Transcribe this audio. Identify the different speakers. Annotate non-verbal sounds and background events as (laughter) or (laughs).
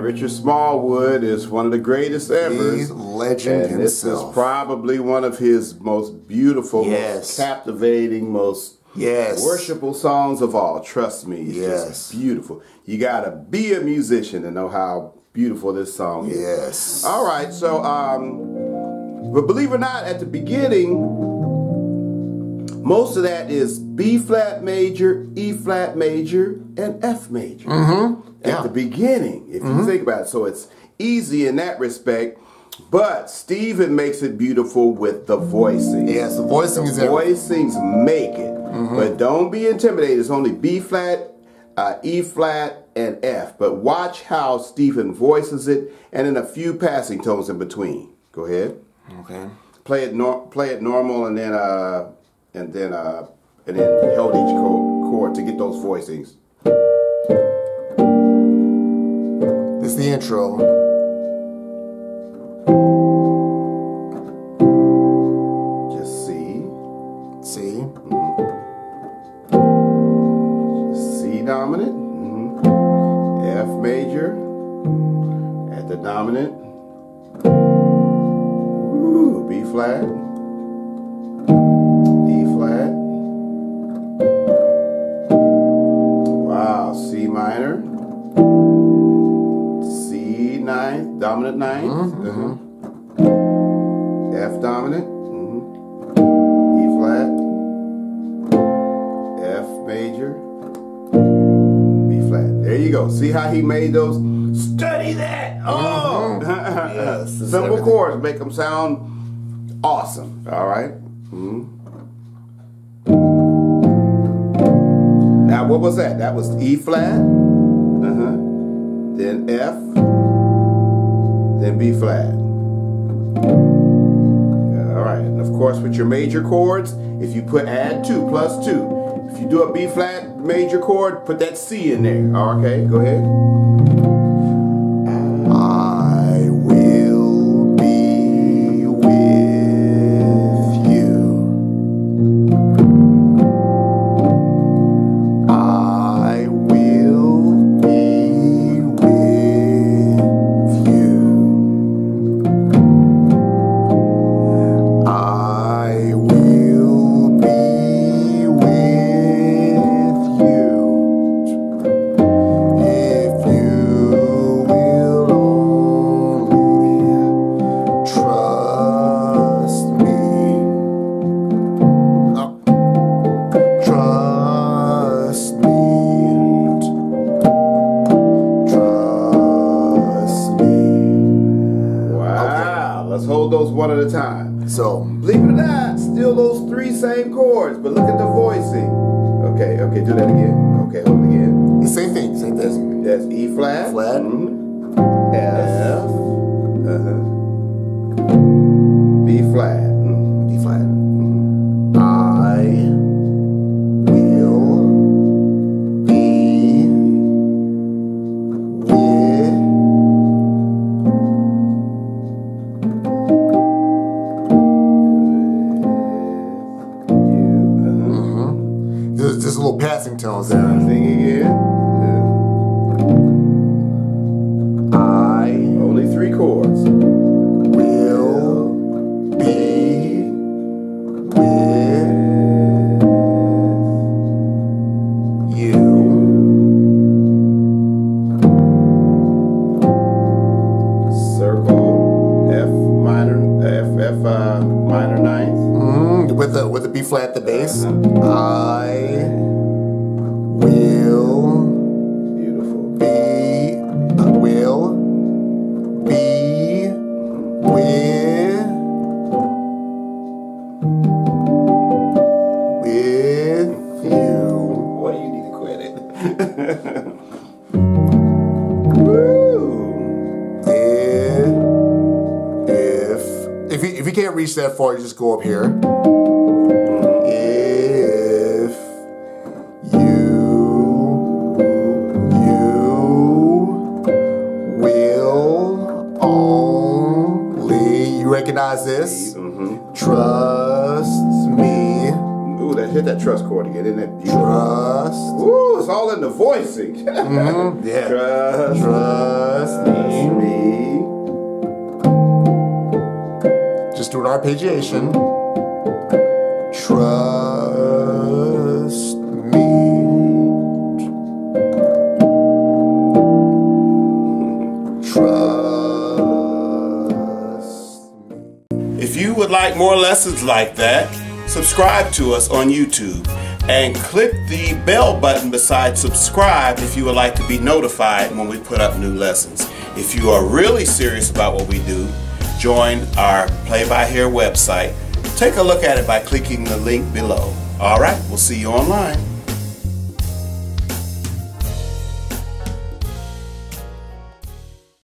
Speaker 1: Trust me. Man, Richard Smallwood is one of the greatest ever.
Speaker 2: He's legend
Speaker 1: and this is probably one of his most beautiful,
Speaker 2: Yes.
Speaker 1: most captivating, most
Speaker 2: Yes.
Speaker 1: worshipful songs of all. Trust me. It's
Speaker 2: Yes.
Speaker 1: just beautiful. You gotta be a musician to know how beautiful this song is.
Speaker 2: Yes.
Speaker 1: All right, so um, but believe it or not, at the beginning, most of that is B flat major, E flat major, and F major. Mm-hmm. At
Speaker 2: Yeah.
Speaker 1: the beginning, if you think about it, so it's easy in that respect. But Stephen makes it beautiful with the voicing.
Speaker 2: Yes, the voicing is everything.
Speaker 1: Voicings make it, but don't be intimidated. It's only B flat, uh, E flat, and F. But watch how Stephen voices it, and then a few passing tones in between. Go ahead,
Speaker 2: Okay.
Speaker 1: play it nor- play it normal, and then uh, and then uh, and then held each chord, chord to get those voicings.
Speaker 2: The intro.
Speaker 1: Just C,
Speaker 2: See?
Speaker 1: C dominant, mhm. F major at the dominant. Ooh, B flat, dominant ninth, uh-huh. F dominant, mhm. E flat, F major, B flat. There you go. See how he made those? Study that. Oh, (laughs)
Speaker 2: Yes,
Speaker 1: simple
Speaker 2: everything.
Speaker 1: chords make them sound awesome. All right? Mhm. Now what was that? That was E flat. Uh huh. Then F. B flat. All right. And of course, with your major chords, if you put add two plus two, if you do a B flat major chord, put that C in there. Okay, go ahead. Those one at a time.
Speaker 2: So,
Speaker 1: Believe it or not, still those three same chords, but look at the voicing. Okay, okay, do that again. Okay, hold it again.
Speaker 2: same thing, same thing.
Speaker 1: That's E flat.
Speaker 2: Flat.
Speaker 1: mhm, F. Uh-huh. B flat.
Speaker 2: Passing.
Speaker 1: Sing again.
Speaker 2: I
Speaker 1: Only three chords.
Speaker 2: will be with you.
Speaker 1: Circle. F minor. F F uh, minor ninth.
Speaker 2: Mm, with the with the B flat, the bass.
Speaker 1: Uh-huh.
Speaker 2: I
Speaker 1: Woo!
Speaker 2: If if if you, if you can't reach that far, you just go up here. If you you will only you recognize this.
Speaker 1: Mm-hmm.
Speaker 2: Trust me.
Speaker 1: Ooh, that hit that trust chord again. Isn't it beautiful?
Speaker 2: Trust.
Speaker 1: Ooh, it's all in the voicing. (laughs) Mm-hmm.
Speaker 2: Yeah.
Speaker 1: Trust,
Speaker 2: Trust me.
Speaker 1: me.
Speaker 2: Just do an arpeggiation. Trust me. Trust me.
Speaker 1: If you would like more lessons like that, subscribe to us on YouTube and click the bell button beside subscribe if you would like to be notified when we put up new lessons. If you are really serious about what we do, join our Play by Hear website. Take a look at it by clicking the link below. All right, we'll see you online.